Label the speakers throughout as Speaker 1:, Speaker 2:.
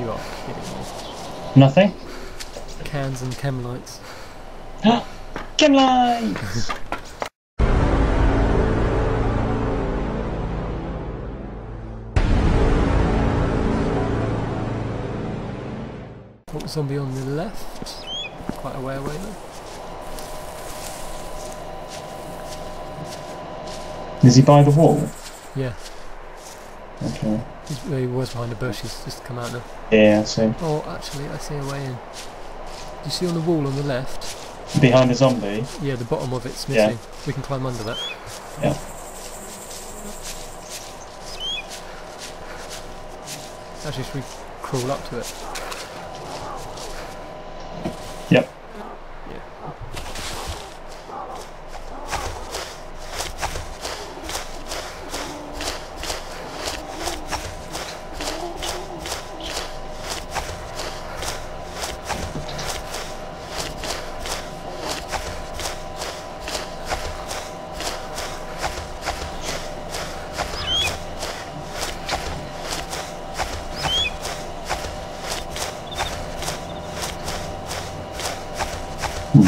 Speaker 1: You are kidding me.
Speaker 2: Nothing?
Speaker 1: Cans and chem lights.
Speaker 2: Chem lights!
Speaker 1: Oh, zombie on the left. Quite a way away though.
Speaker 2: Is he by the wall?
Speaker 1: Yeah,
Speaker 2: Okay.
Speaker 1: He's, he was behind the bush. He's just come out now.
Speaker 2: Yeah, so
Speaker 1: Oh, actually, I see a way in. Do you see on the wall on the left?
Speaker 2: behind the zombie.
Speaker 1: Yeah, the bottom of it's missing.
Speaker 2: Yeah.
Speaker 1: missing. We can climb under that.
Speaker 2: Yeah.
Speaker 1: Actually, should we crawl up to it?
Speaker 2: Yep.
Speaker 1: Yeah.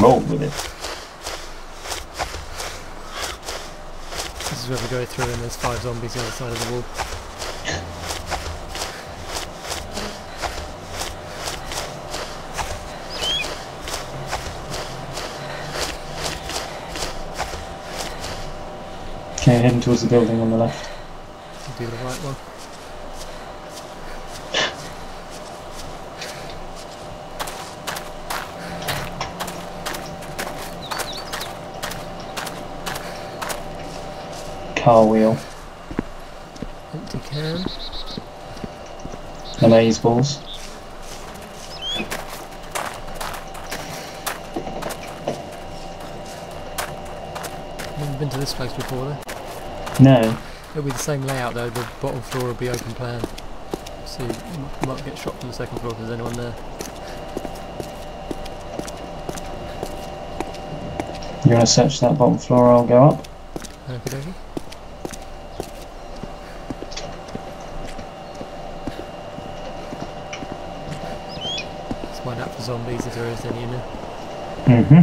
Speaker 2: Roll with it.
Speaker 1: This is where we go through and there's five zombies on the other side of the wall.
Speaker 2: Okay, heading towards the building on the left.
Speaker 1: Do the right one.
Speaker 2: Car wheel.
Speaker 1: Empty can.
Speaker 2: Amaze balls.
Speaker 1: Never been to this place before though.
Speaker 2: No.
Speaker 1: It'll be the same layout though, the bottom floor will be open plan. So you might get shot from the second floor if there's anyone there.
Speaker 2: You want to search that bottom floor? I'll go up.
Speaker 1: Okie dokie. Find out for zombies if there is any in there.
Speaker 2: Mm-hmm.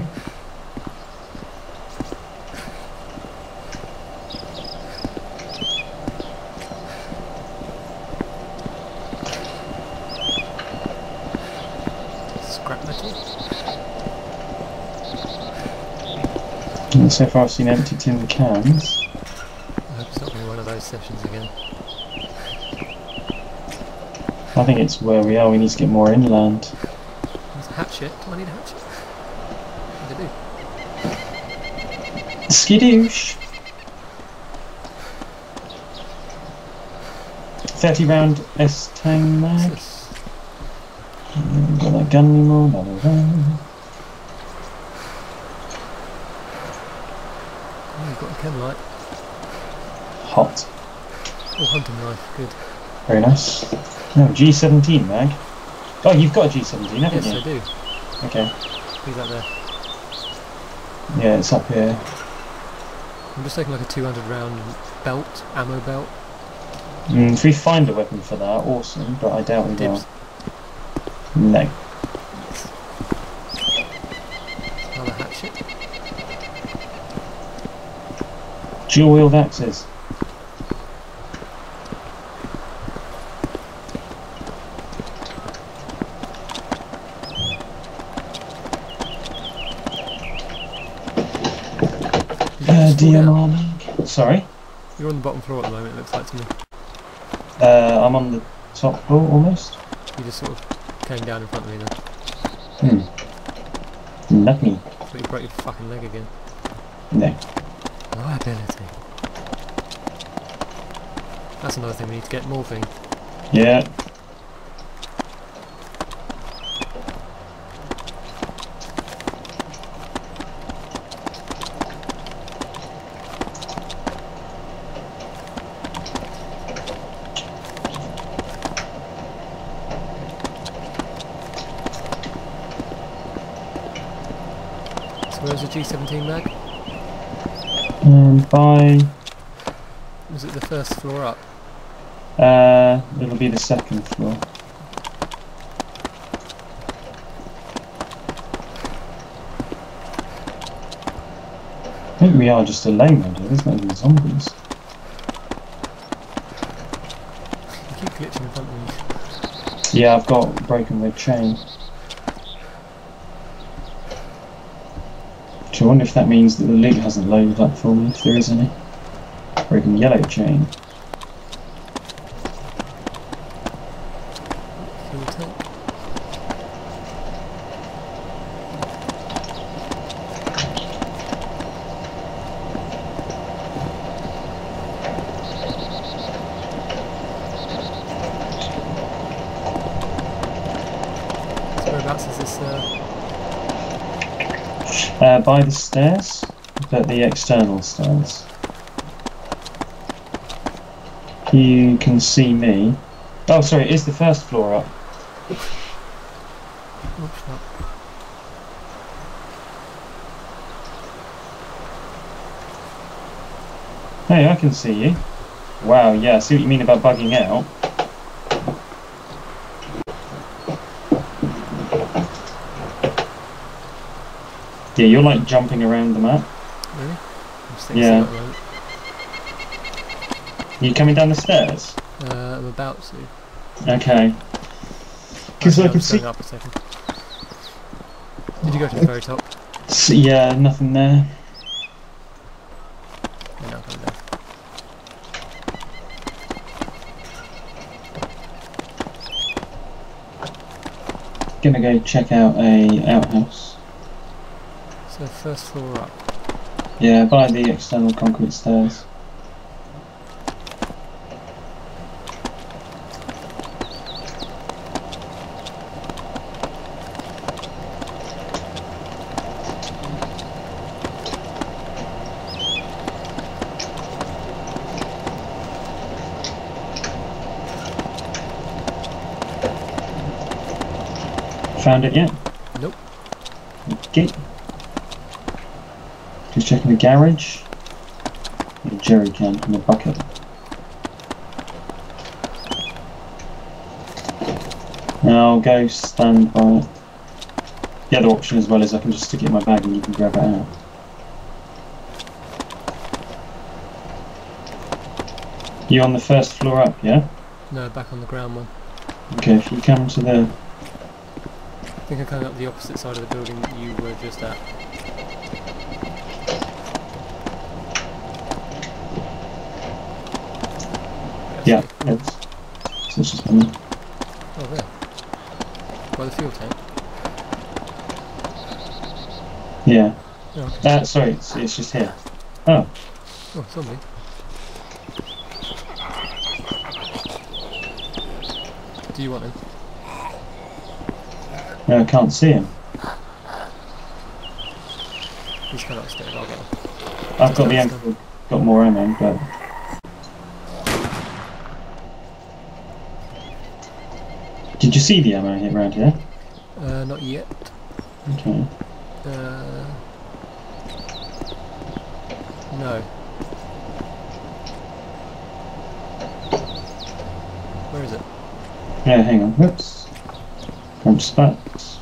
Speaker 1: Scrap metal.
Speaker 2: So far I've seen empty tin cans.
Speaker 1: I hope it's not going to be one of those sessions again.
Speaker 2: I think it's where we are. We need to get more inland.
Speaker 1: A. Do I need a hatchet? I do.
Speaker 2: Skidoosh. 30 round STANAG mag. Got that gun anymore. Blah, blah, blah.
Speaker 1: Oh, you've got a chem light.
Speaker 2: Hot.
Speaker 1: Oh, hunting knife. Good.
Speaker 2: Very nice. No, G17 mag. Oh, you've got a G17, haven't
Speaker 1: Yes, I
Speaker 2: you?
Speaker 1: do.
Speaker 2: Okay.
Speaker 1: Who's that there?
Speaker 2: Yeah, it's up here.
Speaker 1: I'm just taking like a 200 round belt, ammo belt.
Speaker 2: Mm, if we find a weapon for that, awesome, but I doubt we will.
Speaker 1: Dibs.
Speaker 2: No.
Speaker 1: Another hatchet.
Speaker 2: Dual wheeled axes. DMR. Sorry.
Speaker 1: You're on the bottom floor at the moment, it looks like to me.
Speaker 2: Uh, I'm on the top floor almost.
Speaker 1: You just sort of came down in front of me then.
Speaker 2: Hmm. Not me.
Speaker 1: But you broke your fucking leg again.
Speaker 2: No.
Speaker 1: Liability. That's another thing we need to get morphine.
Speaker 2: Yeah. fine.
Speaker 1: Was it the first floor up?
Speaker 2: Uh, it'll be the second floor. I think we are just a lane under, there's not even zombies.
Speaker 1: You keep glitching in front of me.
Speaker 2: Yeah, I've got broken the chain. You wonder if that means that the loot hasn't loaded up for me, if there is any? Broken yellow chain.
Speaker 1: Fuel tank. So whereabouts is this? Uh,
Speaker 2: Uh, by the stairs, but the external stairs. You can see me. Oh, sorry, is the first floor up. Hey, I can see you. Wow, yeah, I see what you mean about bugging out. Yeah, you're like jumping around the map.
Speaker 1: Really? I'm just thinking
Speaker 2: Yeah.
Speaker 1: moment.
Speaker 2: You coming down the stairs?
Speaker 1: Uh, I'm about to.
Speaker 2: Okay. Because I
Speaker 1: I'm
Speaker 2: can see.
Speaker 1: up a second. Did you go to the very top?
Speaker 2: s- Yeah, nothing there.
Speaker 1: Yeah, no, I'm.
Speaker 2: Gonna go check out a outhouse.
Speaker 1: So first floor up.
Speaker 2: Yeah, by the external concrete stairs. Found it yet?
Speaker 1: Nope.
Speaker 2: Okay. Checking the garage. A jerry can and a bucket. Now I'll go stand by. The other option as well is I can just stick it in my bag and you can grab it out. You on the first floor up, yeah?
Speaker 1: No, back on the ground one.
Speaker 2: Okay, if you come to the
Speaker 1: I think I'm coming up the opposite side of the building that you were just at.
Speaker 2: Yeah, it's, so it's just coming.
Speaker 1: Oh, there. By the fuel tank.
Speaker 2: Yeah.
Speaker 1: Oh, okay.
Speaker 2: Uh, sorry, it's, it's just here. Oh,
Speaker 1: oh zombie. Do you want him?
Speaker 2: no, I can't see him.
Speaker 1: He's coming upstairs, I'll get him.
Speaker 2: I've got the ammo, got more ammo, but did you see the ammo hit around here?
Speaker 1: Uh, not yet.
Speaker 2: Okay.
Speaker 1: Uh, no. Where is it?
Speaker 2: Yeah, hang on. Whoops. Front spots.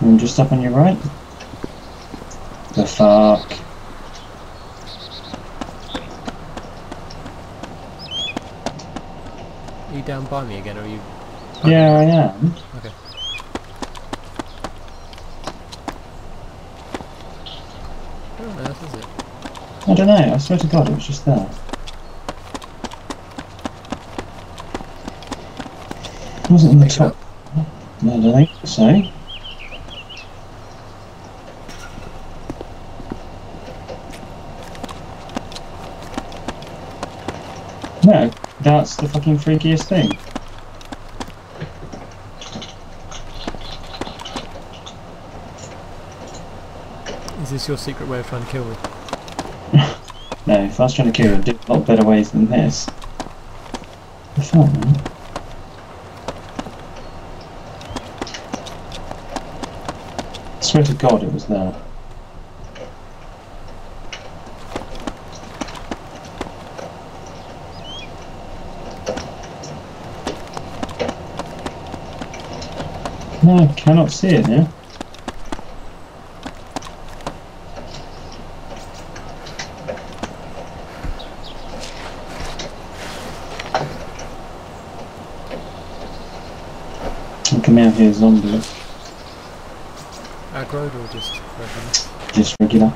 Speaker 2: And just up on your right. The fuck.
Speaker 1: Are you down by me again, or are you?
Speaker 2: Yeah, I am.
Speaker 1: Okay. Where on earth is it?
Speaker 2: I don't know. I swear to God, it was just there. It wasn't in the
Speaker 1: Pick
Speaker 2: top. No, I don't think so. No, that's the fucking freakiest thing.
Speaker 1: Is this your secret way of trying to kill me?
Speaker 2: No, if I was trying to kill you, I'd do a lot better ways than this. The man? I swear to God it was there. No, I cannot see it now. Come out here zombie.
Speaker 1: Aggroed or just regular?
Speaker 2: Just regular.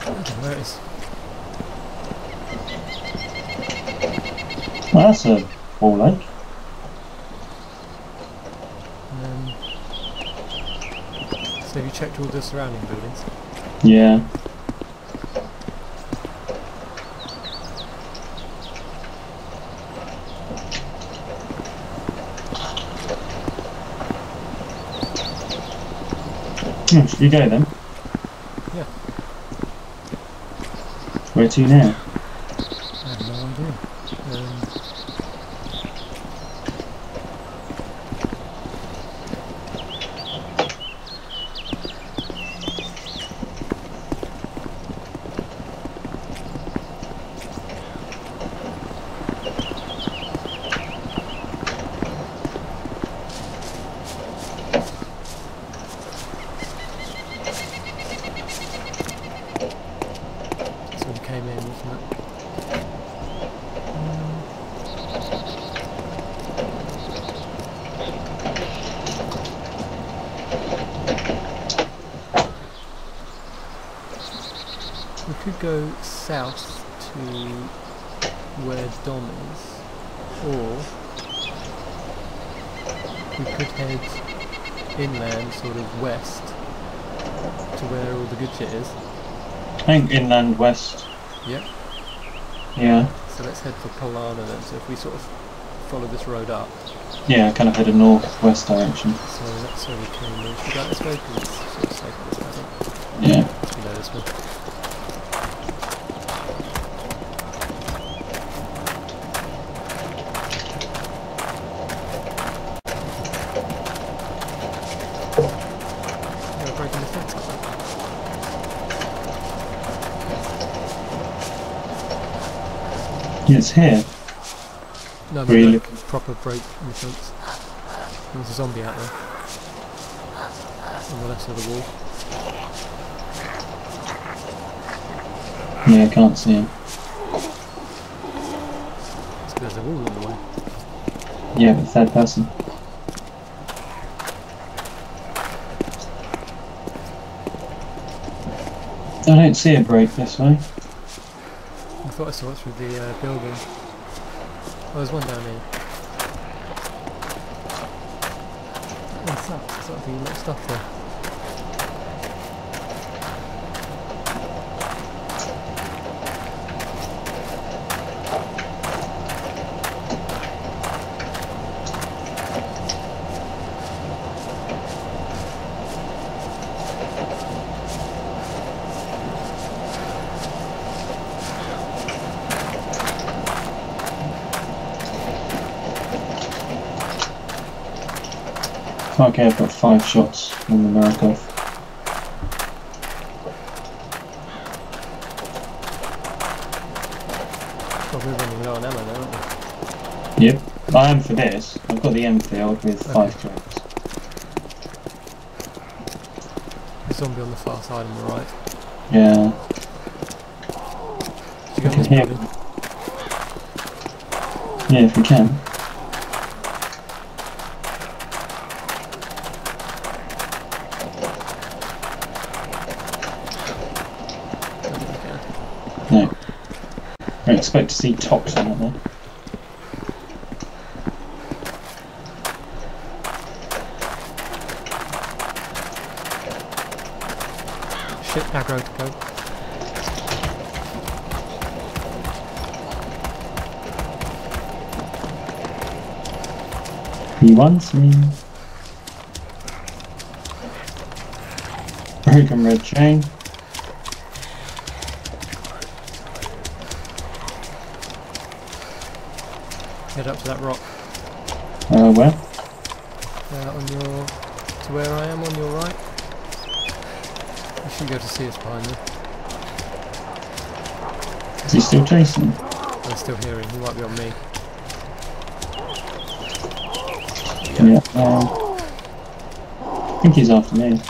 Speaker 1: I don't know it is.
Speaker 2: Well, that's a ball lake.
Speaker 1: Um, so have you checked all the surrounding buildings?
Speaker 2: Yeah. You go then?
Speaker 1: Yeah.
Speaker 2: Where to now?
Speaker 1: I have no idea. Um, so we came in, wasn't it? We could go south to where Dom is, or we could head inland, sort of west, to where all the good shit is.
Speaker 2: I think inland west.
Speaker 1: Yep.
Speaker 2: Yeah.
Speaker 1: So let's head for Polana then. So if we sort of follow this road up,
Speaker 2: Yeah, kind of head a north-west direction.
Speaker 1: so that's where we came in. Should we go this way? 'Cause it's sort of safer this way, I think.
Speaker 2: Yeah.
Speaker 1: We know this one. Yeah, we're breaking the fence, aren't we?
Speaker 2: It's here.
Speaker 1: No,
Speaker 2: you
Speaker 1: no, proper break in the fence. There's a zombie out there. On the left side of the wall.
Speaker 2: Yeah, I can't see him.
Speaker 1: It's 'cause there's a wall in the way.
Speaker 2: Yeah, but third person. I don't see a break this way.
Speaker 1: I thought I saw it through the uh, building. Oh, there's one down here. That a lot of stuff there.
Speaker 2: Okay, I've got five shots on the
Speaker 1: Makarov. We're running low on ammo now, aren't we?
Speaker 2: Yep. I am for this. I've got the Enfield with five
Speaker 1: Okay.
Speaker 2: clips.
Speaker 1: The zombie on the far side on the right.
Speaker 2: Yeah.
Speaker 1: Did you go in this
Speaker 2: Yeah. Yeah, if we can. Expect to see tops on it there.
Speaker 1: Shit, aggro to go.
Speaker 2: He wants me. Broken red chain.
Speaker 1: Head up to that rock.
Speaker 2: Uh, where?
Speaker 1: Uh, on your... to where I am on your right. You shouldn't be able to see us behind me.
Speaker 2: Is he still chasing?
Speaker 1: I'm still hearing. He might be on me.
Speaker 2: Yeah. uh, I think he's after me.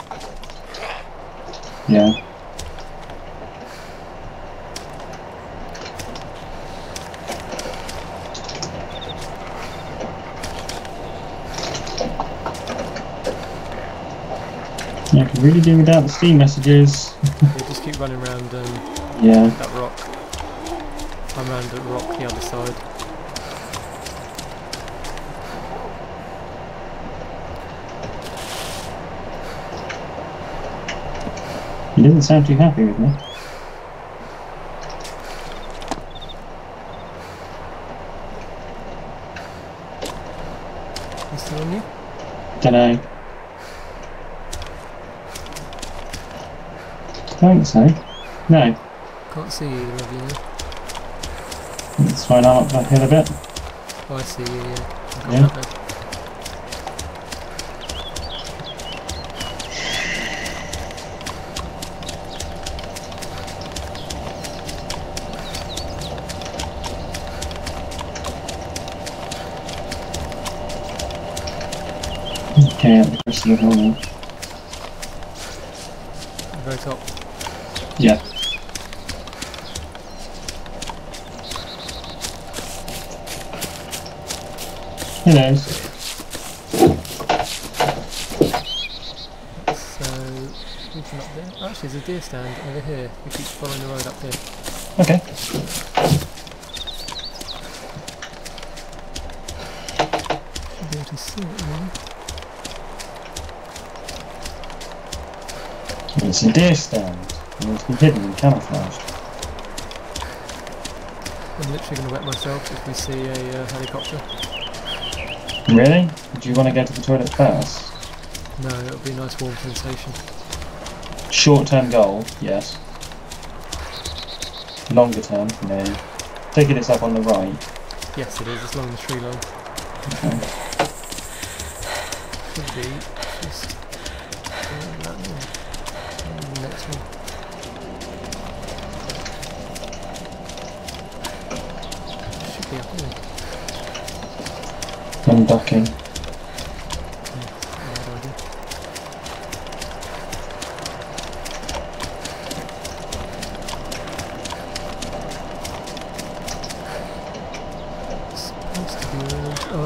Speaker 2: Yeah. I can really do without the Steam messages.
Speaker 1: Yeah, just keep running around um,
Speaker 2: Yeah.
Speaker 1: that rock. I'm around the rock the other side.
Speaker 2: He doesn't sound too happy with me.
Speaker 1: He's still on you?
Speaker 2: Dunno. Don't so. Eh? No.
Speaker 1: Can't see either of you now.
Speaker 2: Fine, I'm up that hill a bit.
Speaker 1: Oh, I see you, yeah. I'm
Speaker 2: Yeah. Okay, up the crest of the hill now.
Speaker 1: Very top.
Speaker 2: Yeah. Hello.
Speaker 1: So, we can up there. Oh, actually, there's a deer stand over here. We keep following the road up here.
Speaker 2: Okay.
Speaker 1: Should be able to see it now.
Speaker 2: It's a deer stand. It's been hidden and camouflaged.
Speaker 1: I'm literally going to wet myself if we see a uh, helicopter.
Speaker 2: Really? Do you want to go to the toilet first?
Speaker 1: No, it'll be a nice warm sensation.
Speaker 2: Short term goal, yes. Longer term, no. Take it it's up on the right.
Speaker 1: Yes, it is. It's along the tree line.
Speaker 2: Okay.
Speaker 1: Should be just uh, that one. And the next one. Should be up here.
Speaker 2: I'm ducking.
Speaker 1: Bad idea. It's supposed to be around. Oh, I Oh,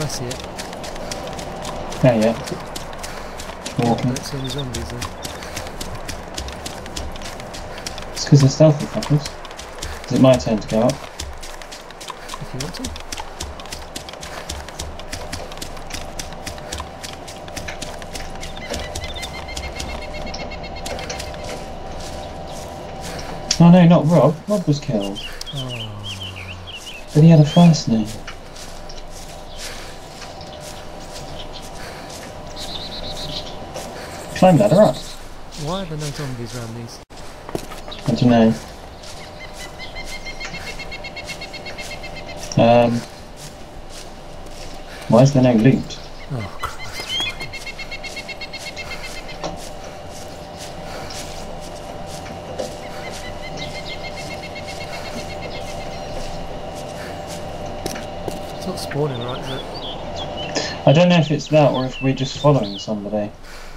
Speaker 1: see it.
Speaker 2: Oh yeah.
Speaker 1: I
Speaker 2: Walking.
Speaker 1: see any zombies though.
Speaker 2: It's because they're stealthy fuckers. Is it my turn to go up?
Speaker 1: If you want to.
Speaker 2: Oh no, not Rob. Rob was killed.
Speaker 1: Oh,
Speaker 2: But he had a first name. Climb ladder up.
Speaker 1: why are there no zombies around these?
Speaker 2: I don't know. Um, why is there no loot?
Speaker 1: Oh, Christ. It's not spawning right, is it?
Speaker 2: I don't know if it's that or if we're just following somebody.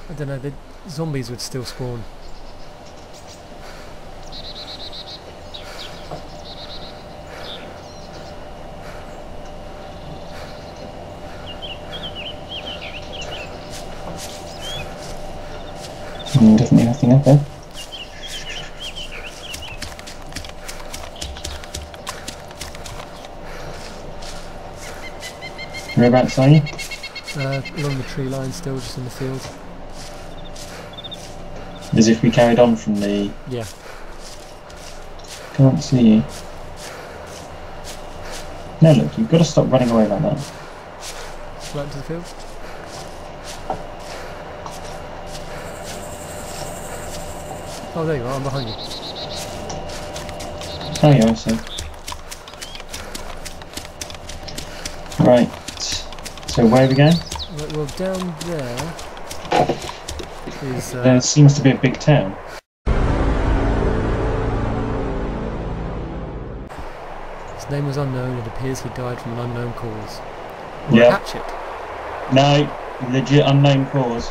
Speaker 1: I don't know, the zombies would still spawn.
Speaker 2: Mm, definitely nothing up there. Whereabouts are you?
Speaker 1: Uh, along the tree line still, just in the field.
Speaker 2: As if we carried on from the.
Speaker 1: Yeah.
Speaker 2: Can't see you. No, look, you've got to stop running away like that.
Speaker 1: Right into the field. Oh, there you are, I'm behind you.
Speaker 2: Oh yeah, I see. Right. So where are we going?
Speaker 1: Well, down there is. Uh,
Speaker 2: There seems to be a big town.
Speaker 1: his name was unknown. It appears he died from an unknown cause. Or
Speaker 2: Yeah.
Speaker 1: hatchet.
Speaker 2: No, legit unknown cause.